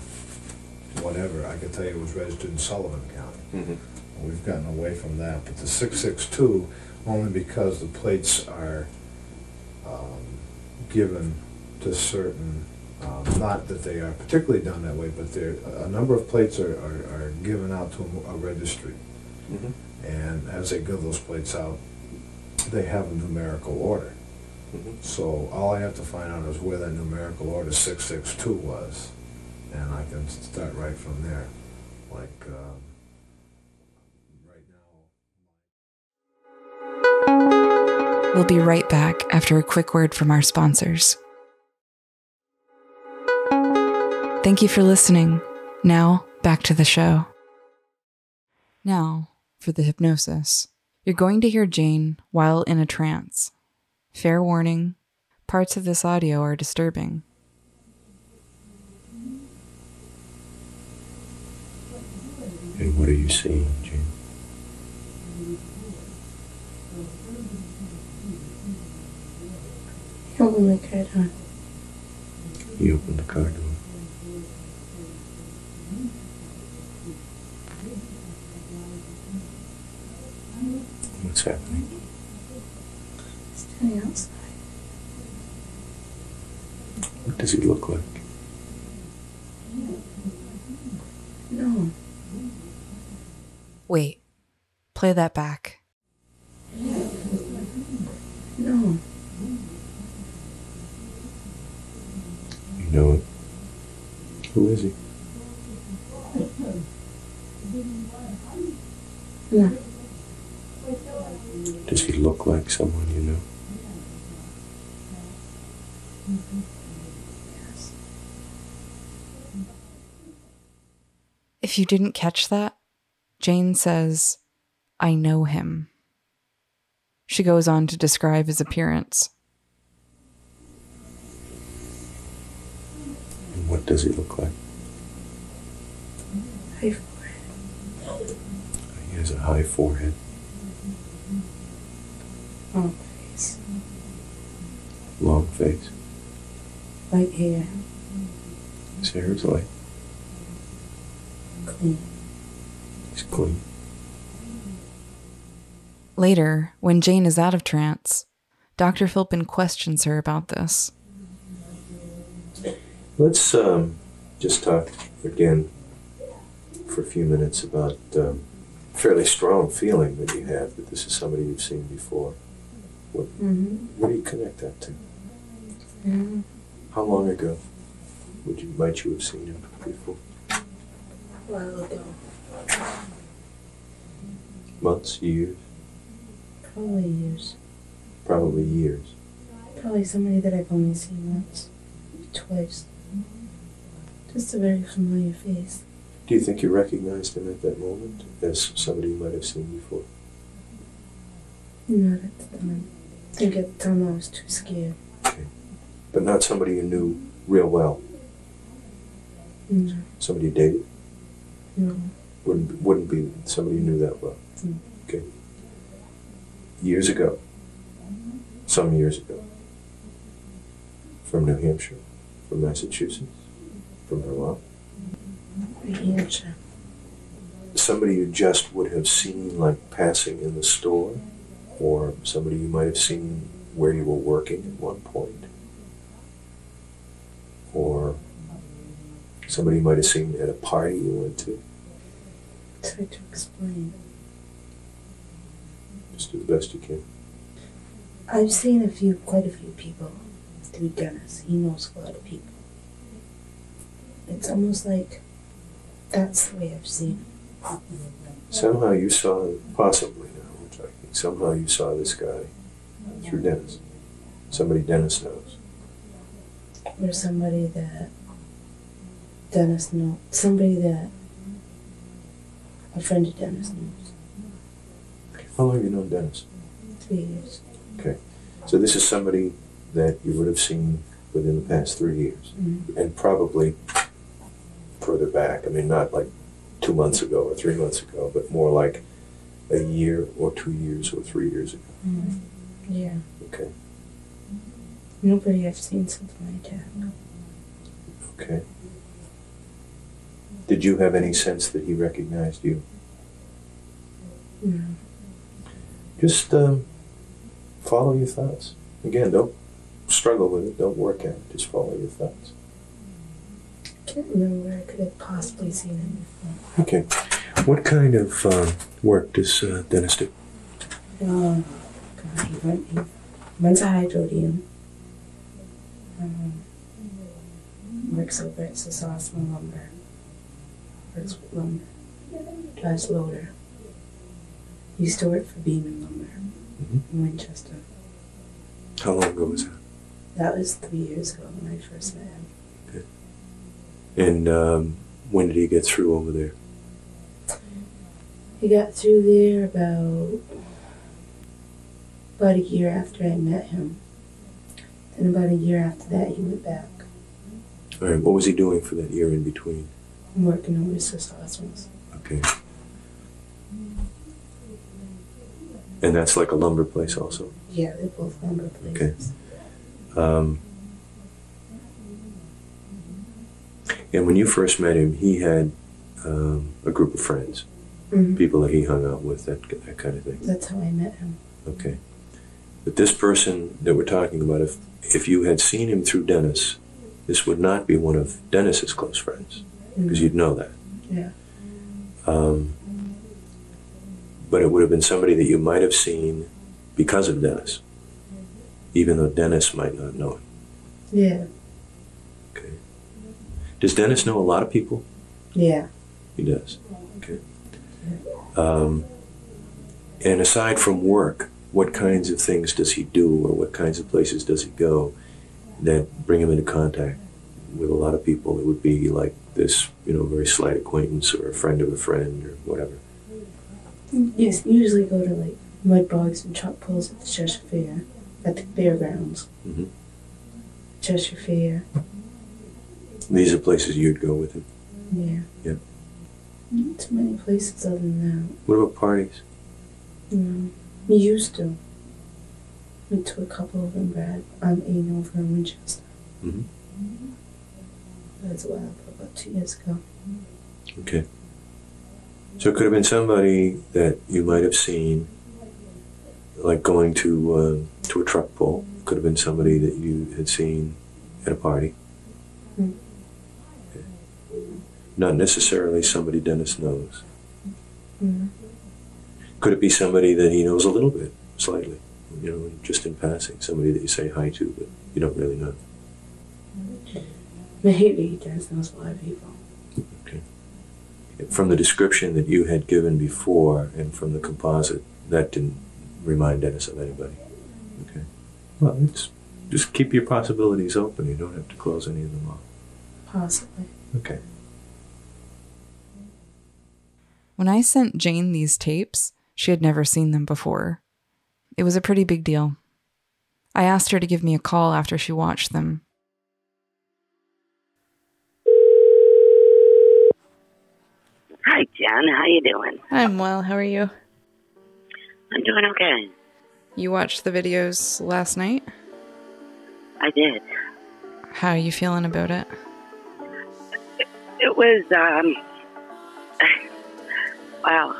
Speaker 11: whatever, I could tell you it was registered in Sullivan County.
Speaker 8: Mhm.
Speaker 11: We've gotten away from that, but the six-six-two, only because the plates are, um, given to certain, um, not that they are particularly done that way, but there, a number of plates are, are, are given out to a registry.
Speaker 8: Mhm.
Speaker 11: And as they give those plates out, they have a numerical order.
Speaker 8: Mhm.
Speaker 11: So all I have to find out is where that numerical order six six two was, and I can start right from there.
Speaker 1: We'll be right back after a quick word from our sponsors. Thank you for listening. Now, back to the show. Now, for the hypnosis. You're going to hear Jane while in a trance. Fair warning parts of this audio are disturbing.
Speaker 8: And what are you seeing, Jane?
Speaker 9: Open my car door.
Speaker 8: You open the car door. What's happening?
Speaker 9: Standing outside.
Speaker 8: What does he look like?
Speaker 9: No.
Speaker 1: Wait, play that back.
Speaker 9: No.
Speaker 8: it. Who is he?
Speaker 9: Yeah.
Speaker 8: Does he look like someone you know?
Speaker 1: If you didn't catch that, Jane says, I know him. She goes on to describe his appearance.
Speaker 8: What does he look like?
Speaker 9: High forehead.
Speaker 8: He has a high forehead.
Speaker 9: Long face.
Speaker 8: long face.
Speaker 9: White hair.
Speaker 8: His hair is light.
Speaker 9: Clean.
Speaker 8: He's clean.
Speaker 1: Later, when Jane is out of trance, Dr. Philpin questions her about this.
Speaker 8: Let's um, just talk again for a few minutes about um, fairly strong feeling that you have that this is somebody you've seen before. What,
Speaker 9: Mm-hmm.
Speaker 8: what do you connect that to?
Speaker 9: Mm-hmm.
Speaker 8: How long ago would you might you have seen him before?
Speaker 9: A while ago.
Speaker 8: Months, years,
Speaker 9: Probably years.
Speaker 8: probably years.
Speaker 9: Probably somebody that I've only seen once. Twice. Just a very familiar face.
Speaker 8: Do you think you recognized him at that moment as somebody you might have seen before?
Speaker 9: Not at the time. I think at the time I was too scared. Okay.
Speaker 8: But not somebody you knew real well.
Speaker 9: No.
Speaker 8: Somebody you dated?
Speaker 9: No.
Speaker 8: Wouldn't wouldn't be somebody you knew that well.
Speaker 9: Mm.
Speaker 8: Okay. Years ago. Some years ago. From New Hampshire, from Massachusetts, from.
Speaker 9: New mm-hmm. Hampshire.
Speaker 8: Somebody you just would have seen like passing in the store, or somebody you might have seen where you were working at one point, or somebody you might have seen at a party you went to.
Speaker 9: Try to explain.
Speaker 8: Just do the best you can.
Speaker 9: I've seen a few, quite a few people through Dennis. He knows a lot of people. It's almost like that's the way I've seen him.
Speaker 8: Somehow you saw, possibly now, I'm talking, somehow you saw this guy through Dennis. Somebody Dennis knows.
Speaker 9: Or somebody that Dennis knows. Somebody that a friend of Dennis knows.
Speaker 8: How long have you known Dennis?
Speaker 9: Three years.
Speaker 8: Okay. So this is somebody that you would have seen within the past three years.
Speaker 9: Mhm.
Speaker 8: And probably further back. I mean, not like two months ago or three months ago, but more like a year or two years or three years ago.
Speaker 9: Mhm. Yeah.
Speaker 8: Okay.
Speaker 9: Nobody I've seen something like that.
Speaker 8: Okay. Did you have any sense that he recognized you?
Speaker 9: No.
Speaker 8: Just um, follow your thoughts. Again, don't struggle with it. Don't work at it. Just follow your thoughts.
Speaker 9: Can't remember where I could have possibly seen him before.
Speaker 8: Okay. What kind of um, work does uh, Dennis do?
Speaker 9: Um, God, he went, he went to Hydrodium. Um, works over at Sosasma Lumber. Works with lumber. Drives loader. Used to work for Beeman Lumber
Speaker 8: Mhm.
Speaker 9: in Winchester.
Speaker 8: How long ago was that?
Speaker 9: That was three years ago when I first met him.
Speaker 8: And um, when did he get through over there?
Speaker 9: He got through there about about a year after I met him. Then about a year after that, he went back
Speaker 8: All right. What was he doing for that year in between?
Speaker 9: working over at Sosasmas.
Speaker 8: Okay. And that's like a lumber place also.
Speaker 9: Yeah, they're both lumber places. Okay.
Speaker 8: Um, and when you first met him, he had um, a group of friends,
Speaker 9: Mhm.
Speaker 8: people that he hung out with, that that kind of thing.
Speaker 9: That's how I met him.
Speaker 8: Okay. But this person that we're talking about, if if you had seen him through Dennis, this would not be one of Dennis's close friends because you'd know that.
Speaker 9: Yeah.
Speaker 8: Um, but it would have been somebody that you might have seen because of Dennis, even though Dennis might not know it.
Speaker 9: Yeah.
Speaker 8: Does Dennis know a lot of people?
Speaker 9: Yeah.
Speaker 8: He does. Okay. Um, and aside from work, what kinds of things does he do, or what kinds of places does he go that bring him into contact with a lot of people, it would be like this, you know, very slight acquaintance or a friend of a friend or whatever.
Speaker 9: Yes, usually go to like mud bogs and truck pulls at the Cheshire Fair, at the fairgrounds.
Speaker 8: Mhm.
Speaker 9: Cheshire Fair,
Speaker 8: These are places you'd go with him.
Speaker 9: yeah.
Speaker 8: Yeah.
Speaker 9: Not too many places other than that.
Speaker 8: What about parties?
Speaker 9: that. Mm. We used to. Went to a couple of them, Brad. I'm in over in Winchester.
Speaker 8: hmm
Speaker 9: That's a while, about two years ago.
Speaker 8: Okay. So it could have been somebody that you might have seen, like going to uh, to a truck pull. Could have been somebody that you had seen at a party. Not necessarily somebody Dennis knows.
Speaker 9: Mm.
Speaker 8: Could it be somebody that he knows a little bit, slightly, you know, just in passing? Somebody that you say hi to, but you don't really know.
Speaker 9: Maybe he does knows a lot of people.
Speaker 8: Okay. From the description that you had given before and from the composite, that didn't remind Dennis of anybody. Okay. Well, it's just keep your possibilities open. You don't have to close any of them off.
Speaker 9: Possibly.
Speaker 8: Okay.
Speaker 1: When I sent Jane these tapes, she had never seen them before. It was a pretty big deal. I asked her to give me a call after she watched them.
Speaker 7: Hi, Jen. How you doing?
Speaker 1: I'm well. How are you?
Speaker 7: I'm doing okay.
Speaker 1: You watched the videos last night?
Speaker 7: I did.
Speaker 1: How are you feeling about it?
Speaker 7: It was, um, wow.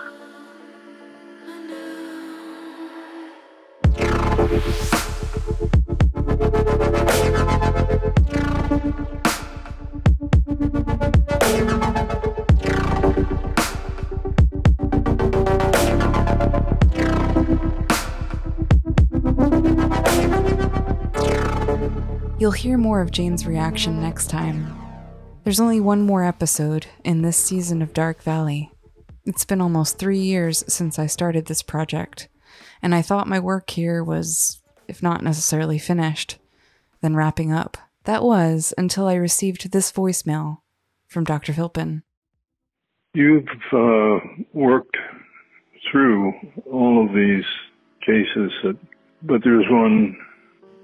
Speaker 1: You'll hear more of Jane's reaction next time. There's only one more episode in this season of Dark Valley. It's been almost three years since I started this project, and I thought my work here was, if not necessarily finished, then wrapping up. That was until I received this voicemail from Dr. Philpin.
Speaker 5: You've uh, worked through all of these cases, that, but there's one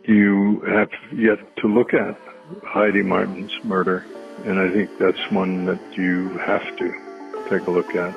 Speaker 5: you have yet to look at Heidi Martin's murder. And I think that's one that you have to take a look at.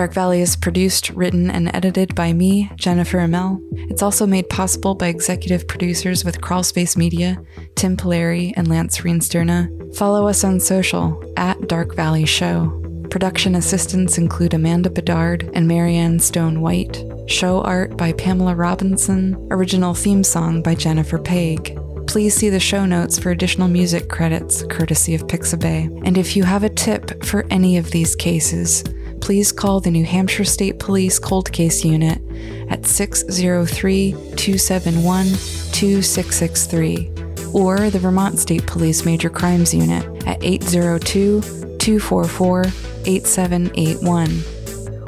Speaker 1: Dark Valley is produced, written, and edited by me, Jennifer Amell. It's also made possible by executive producers with Crawlspace Media, Tim Pilleri, and Lance Reenstierna. Follow us on social at Dark Valley Show. Production assistants include Amanda Bedard and Maryann Stone White. Show art by Pamela Robinson. Original theme song by Jennifer Pague. Please see the show notes for additional music credits, courtesy of Pixabay. And if you have a tip for any of these cases, please call the New Hampshire State Police Cold Case Unit at 603 271 2663 or the Vermont State Police Major Crimes Unit at 802 244 8781.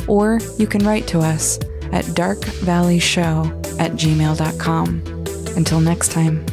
Speaker 1: Or you can write to us at darkvalleyshow at gmail.com. Until next time.